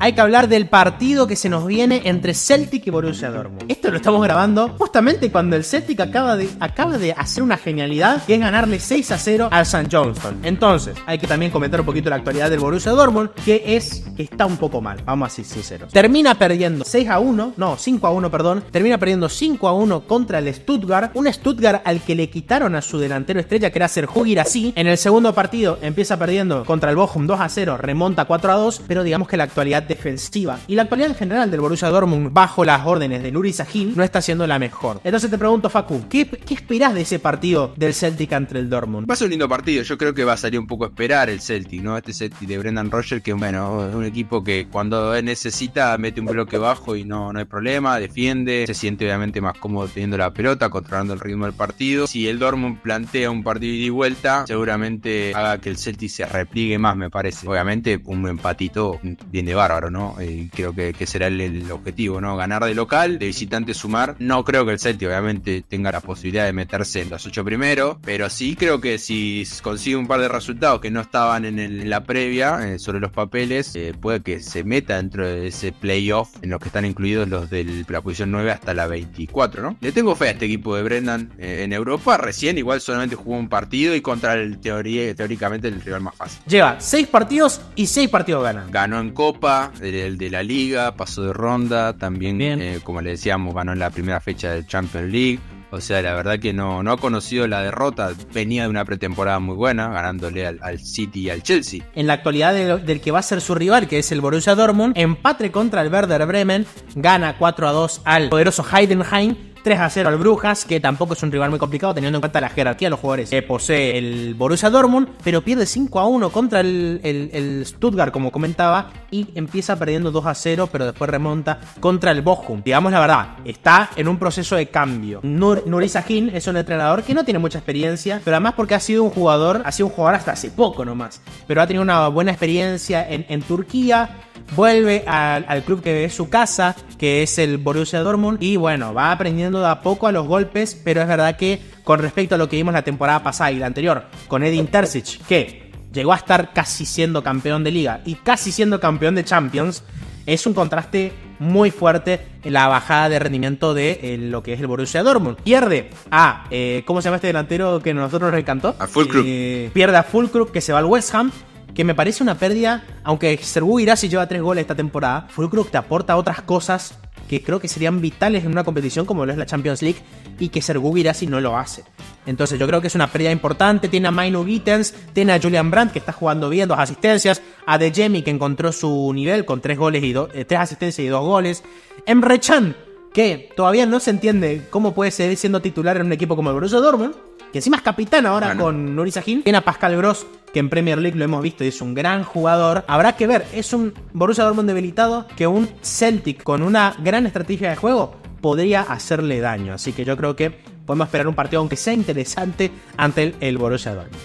hay que hablar del partido que se nos viene entre Celtic y Borussia Dortmund. Esto lo estamos grabando justamente cuando el Celtic acaba de, acaba de hacer una genialidad que es ganarle 6 a 0 al St. Johnston. Entonces, hay que también comentar un poquito la actualidad del Borussia Dortmund, que es que está un poco mal, vamos a ser sinceros. Termina perdiendo 6 a 1, no, 5 a 1, perdón, termina perdiendo 5 a 1 contra el Stuttgart, un Stuttgart al que le quitaron a su delantero estrella que era Sergio Girassi. En el segundo partido empieza perdiendo contra el Bochum 2 a 0, remonta 4 a 2, pero digamos que la actualidad defensiva y la actualidad en general del Borussia Dortmund bajo las órdenes de Nuri Sahin no está siendo la mejor. Entonces te pregunto, Facu, ¿qué, qué esperás de ese partido del Celtic ante el Dortmund? Va a ser un lindo partido, yo creo que va a salir un poco esperar el Celtic, ¿no? Este Celtic de Brendan Rodgers, que bueno, es un equipo que cuando necesita mete un bloque bajo y no, no hay problema, defiende, se siente obviamente más cómodo teniendo la pelota, controlando el ritmo del partido. Si el Dortmund plantea un partido ida y vuelta, seguramente haga que el Celtic se repliegue más, me parece. Obviamente un empatito viene bárbaro, ¿no? Eh, creo que, que será el, el, objetivo, ¿no? Ganar de local, de visitante sumar. No creo que el Celtic obviamente tenga la posibilidad de meterse en los ocho primeros, pero sí creo que si consigue un par de resultados que no estaban en, el, en la previa, eh, sobre los papeles, eh, puede que se meta dentro de ese playoff en los que están incluidos los de la posición 9 hasta la 24, ¿no? Le tengo fe a este equipo de Brendan eh, en Europa. Recién igual solamente jugó un partido y contra el teoría, teóricamente el rival más fácil. Lleva seis partidos y seis partidos ganan. Ganó en Copa, el de la Liga, pasó de ronda, también, eh, como le decíamos, ganó en la primera fecha del Champions League. O sea, la verdad que no, no ha conocido la derrota. Venía de una pretemporada muy buena, ganándole al, al City y al Chelsea. En la actualidad de, del que va a ser su rival, que es el Borussia Dortmund, empate contra el Werder Bremen, gana 4 a 2 al poderoso Heidenheim 3 a 0 al Brujas, que tampoco es un rival muy complicado teniendo en cuenta la jerarquía de los jugadores que posee el Borussia Dortmund, pero pierde 5 a 1 contra el, el, el, Stuttgart, como comentaba, y empieza perdiendo 2 a 0, pero después remonta contra el Bochum. Digamos la verdad, está en un proceso de cambio. Nur, Nuri Sahin es un entrenador que no tiene mucha experiencia, pero además porque ha sido un jugador, ha sido un jugador hasta hace poco nomás, pero ha tenido una buena experiencia en, en Turquía, vuelve al, al, club que es su casa, que es el Borussia Dortmund, y bueno, va aprendiendo de a poco a los golpes, pero es verdad que con respecto a lo que vimos la temporada pasada y la anterior, con Edin Terzic, que llegó a estar casi siendo campeón de liga y casi siendo campeón de Champions, es un contraste muy fuerte en la bajada de rendimiento de eh, lo que es el Borussia Dortmund. Pierde a, eh, ¿cómo se llama este delantero que a nosotros nos encantó? A Fulkrug. Eh, pierde a Fulkrug, que se va al West Ham que me parece una pérdida, aunque Sergu Irasi lleva tres goles esta temporada, Fulkrug te aporta otras cosas que creo que serían vitales en una competición como lo es la Champions League y que Sergu Irasi no lo hace. Entonces yo creo que es una pérdida importante. Tiene a Mainu Gittens, tiene a Julian Brandt que está jugando bien, dos asistencias, a De Jemi que encontró su nivel con tres goles y do, eh, tres asistencias y dos goles. Emre Can que todavía no se entiende cómo puede seguir siendo titular en un equipo como el Borussia Dortmund, que encima es capitán ahora bueno. con Nuri Sahin. Tiene a Pascal Gross, que en Premier League lo hemos visto y es un gran jugador. Habrá que ver, es un Borussia Dortmund debilitado que un Celtic con una gran estrategia de juego podría hacerle daño. Así que yo creo que podemos esperar un partido, aunque sea interesante, ante el, el Borussia Dortmund.